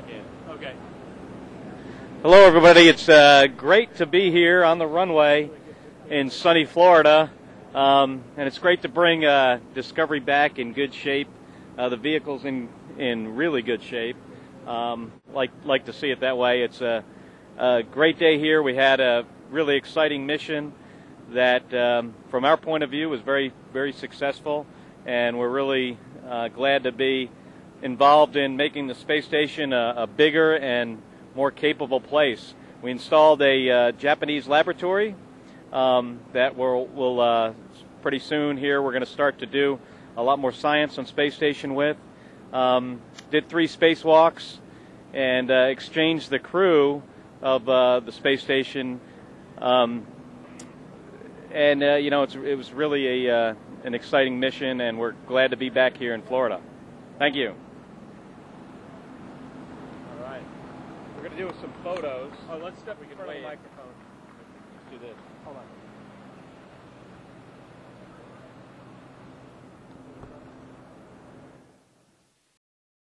back in. Okay. Hello, everybody. It's uh, great to be here on the runway in sunny Florida, um, and it's great to bring uh, Discovery back in good shape. Uh, the vehicle's in in really good shape. Um, like like to see it that way. It's a, a great day here. We had a really exciting mission that, um, from our point of view, was very very successful, and we're really uh, glad to be involved in making the space station a, a bigger and more capable place. We installed a uh, Japanese laboratory um, that will, will uh, pretty soon here we're going to start to do a lot more science on space station with. Um, did three spacewalks and uh, exchanged the crew of uh, the space station. Um, and uh, you know it was really a uh, an exciting mission, and we're glad to be back here in Florida. Thank you. All right. We're going to do some photos. Oh, let's step We in can front of the microphone. Let's do this. Hold on.